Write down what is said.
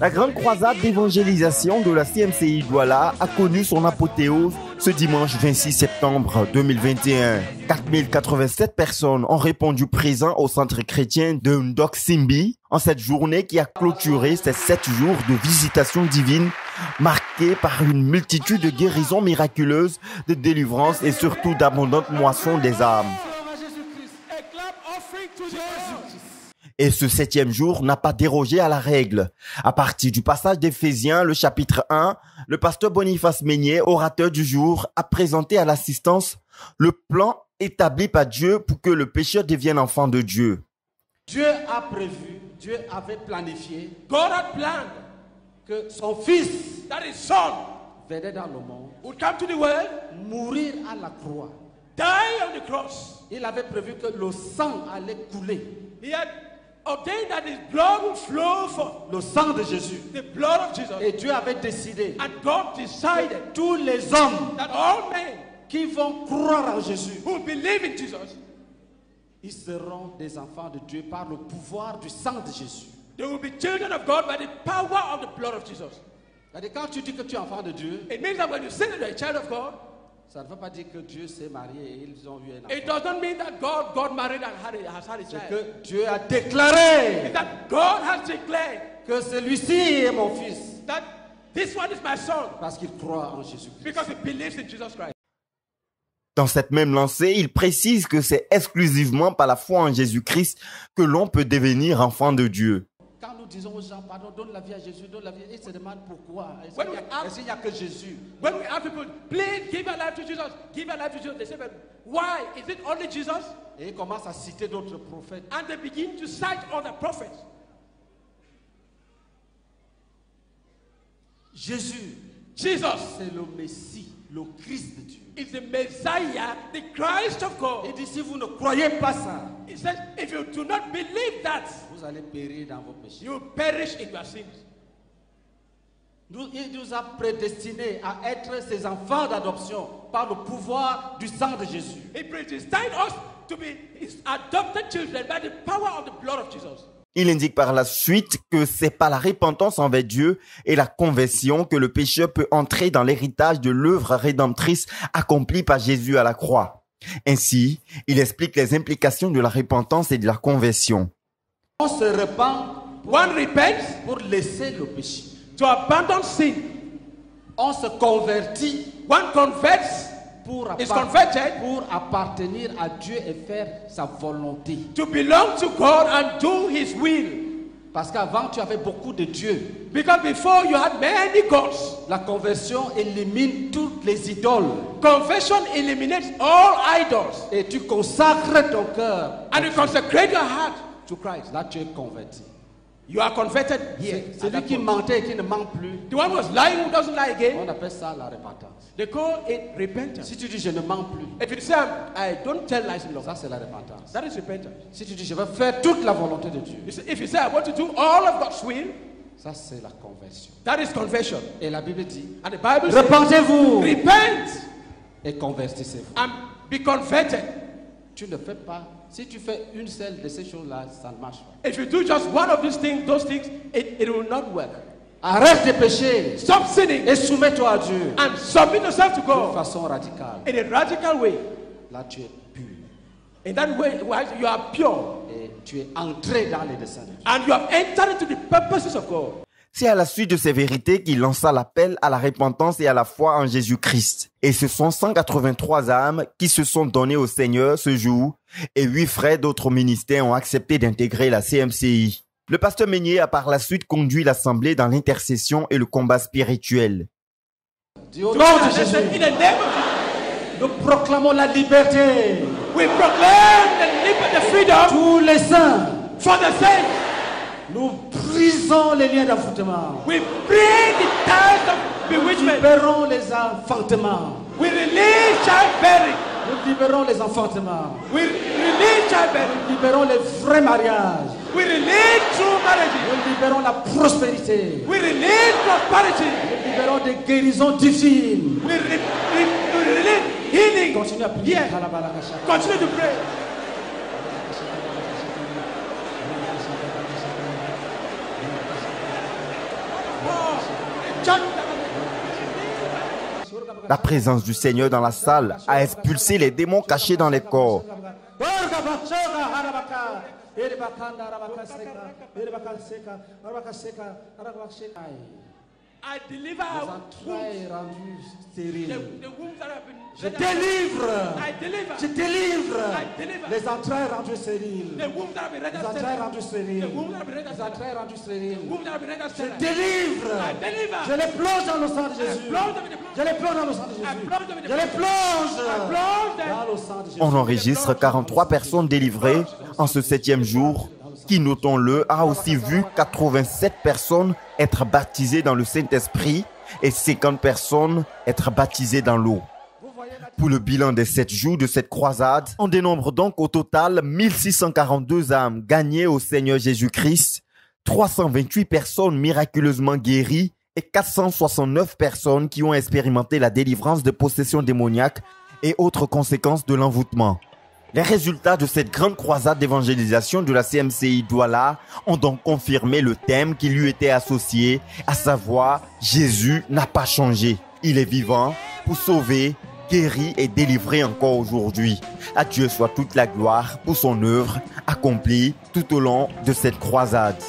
La grande croisade d'évangélisation de la CMCI Douala a connu son apothéose ce dimanche 26 septembre 2021. 4087 personnes ont répondu présent au centre chrétien de Ndok Simbi en cette journée qui a clôturé ces sept jours de visitation divine marquée par une multitude de guérisons miraculeuses, de délivrances et surtout d'abondantes moissons des âmes. Et ce septième jour n'a pas dérogé à la règle. À partir du passage d'Éphésiens, le chapitre 1, le pasteur Boniface Meignet, orateur du jour, a présenté à l'assistance le plan établi par Dieu pour que le pécheur devienne enfant de Dieu. Dieu a prévu, Dieu avait planifié, God had planned que son fils, that is son, venait dans le monde, would come to the world, mourir à la croix, die on the cross. Il avait prévu que le sang allait couler. Ordained that his blood flow for le sang de Jésus. The blood of Jesus. Et Dieu avait décidé. And God decided. Tous les hommes. That all men. Qui vont croire en Jésus. Who believe in Jesus. Ils seront des enfants de Dieu par le pouvoir du sang de Jésus. They will be children of God by the power of the blood of Jesus. Quand tu dis que tu es enfant de Dieu, it means that when you say that you're a child of God, ça ne veut pas dire que Dieu s'est marié et ils ont eu un enfant. It doesn't mean that God got married and had a, has had a child. C'est que Dieu a déclaré. That God has declared. Que celui-ci est mon fils. That this one is my son. Parce qu'il croit en Jésus-Christ. Because he believes in Jesus Christ. Dans cette même lancée, il précise que c'est exclusivement par la foi en Jésus-Christ que l'on peut devenir enfant de Dieu. Disons aux gens, pardon, donne la vie à Jésus, donne la vie, ils se demandent pourquoi. Est-ce qu'il n'y a, que Jésus? When we ask people, please give your life to Jesus, give your life to Jesus, they say, but why? Is it only Jesus? Et ils commencent à citer d'autres prophètes. And they begin to cite other prophets. Jésus, Jesus, c'est le Messie, le Christ de Dieu. Is the Messiah, the Christ of God. Il dit si vous ne croyez pas ça, He says, if you do not believe that, vous allez périr dans vos péchés. You perish in your sins. Nous, il nous a prédestinés à être ses enfants d'adoption par le pouvoir du sang de Jésus. He predestined us to be his adopted children by the power of the blood of Jesus. Il indique par la suite que c'est par la repentance envers Dieu et la conversion que le pécheur peut entrer dans l'héritage de l'œuvre rédemptrice accomplie par Jésus à la croix. Ainsi, il explique les implications de la repentance et de la conversion. On se repent, one repents pour laisser le péché. To abandon sin. On se convertit, one converts pour, pour appartenir à Dieu et faire sa volonté. To belong to God and do His will. Parce qu'avant tu avais beaucoup de dieux. Because before you had many gods. La conversion élimine toutes les idoles. Conversion eliminates all idols. Et tu consacres ton cœur. And you consecrate your heart to Christ. Là tu es converti. You are converted here. Celui qui mentait et qui ne ment plus. The one who was lying who doesn't lie again. On appelle ça la repentance. They call it repentance. Si tu dis je ne mens plus. If you say I don't tell lies anymore. Ça c'est la repentance. That is repentance. Si tu dis je vais faire toute la volonté de Dieu. If you say I want to do all of God's will. Ça c'est la conversion. That is conversion. Et la Bible dit. And the Bible says. Repentez-vous. Repent. Et convertissez-vous. And be converted. Tu ne fais pas si tu fais une seule de ces choses-là, ça ne marche pas. If you do just one of these things, those things, it, it will not work. Arrête de pécher. Stop sinning. Et soumets-toi à Dieu. And submit yourself to God. De façon radicale. In a radical way. Là, tu es pur. In that way, you are pure. Et tu es entré dans les desseins de Dieu. And you have entered into the purposes of God. C'est à la suite de ces vérités qu'il lança l'appel à la repentance et à la foi en Jésus-Christ. Et ce sont 183 âmes qui se sont données au Seigneur ce jour et huit frères d'autres ministères ont accepté d'intégrer la CMCI. Le pasteur Meunier a par la suite conduit l'assemblée dans l'intercession et le combat spirituel. Au nom de Jésus, nous proclamons la liberté. We proclaim the freedom. Tous les saints. For the saints. Nous brisons les liens d'enfantement. We break the ties of bewitchment. Nous libérons les enfantements. We release childbearing. Nous libérons les enfantements. We release childbearing. Nous libérons les vrais mariages. We release true marriage. Nous libérons la prospérité. We release prosperity. Nous libérons des guérisons divines. We, re, re, release healing. Continue à prier. Continue de prier. La présence du Seigneur dans la salle a expulsé les démons cachés dans les corps. I deliver Les entrailles rendues stériles. Je délivre. Je délivre. Les entrailles rendues stériles. Les entrailles rendues stériles. Les entrailles rendues stériles. Je délivre. Je les plonge dans le sang de Jésus. Je les plonge dans le sang de Jésus. Je les plonge dans le sang de Jésus. On enregistre 43 personnes délivrées en ce septième jour, qui, notons-le, a aussi vu 87 personnes être baptisées dans le Saint-Esprit et 50 personnes être baptisées dans l'eau. Pour le bilan des sept jours de cette croisade, on dénombre donc au total 1642 âmes gagnées au Seigneur Jésus-Christ, 328 personnes miraculeusement guéries et 469 personnes qui ont expérimenté la délivrance de possessions démoniaques et autres conséquences de l'envoûtement. Les résultats de cette grande croisade d'évangélisation de la CMCI Douala ont donc confirmé le thème qui lui était associé, à savoir Jésus n'a pas changé. Il est vivant pour sauver, guérir et délivrer encore aujourd'hui. À Dieu soit toute la gloire pour son œuvre accomplie tout au long de cette croisade.